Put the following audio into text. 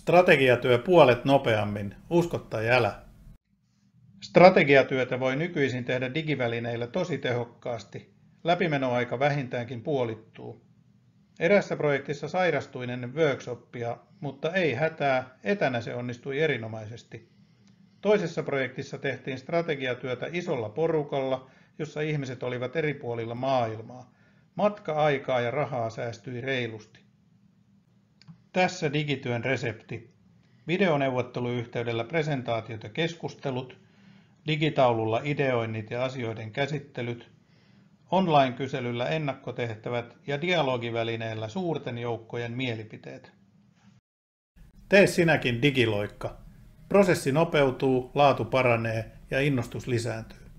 Strategiatyö puolet nopeammin. Usko tai älä. Strategiatyötä voi nykyisin tehdä digivälineillä tosi tehokkaasti. Läpimenoaika vähintäänkin puolittuu. Erässä projektissa sairastuin ennen workshoppia, mutta ei hätää, etänä se onnistui erinomaisesti. Toisessa projektissa tehtiin strategiatyötä isolla porukalla, jossa ihmiset olivat eri puolilla maailmaa. Matka-aikaa ja rahaa säästyi reilusti. Tässä digityön resepti. Videoneuvotteluyhteydellä presentaatiot ja keskustelut, digitaululla ideoinnit ja asioiden käsittelyt, online-kyselyllä ennakkotehtävät ja dialogivälineellä suurten joukkojen mielipiteet. Tee sinäkin digiloikka. Prosessi nopeutuu, laatu paranee ja innostus lisääntyy.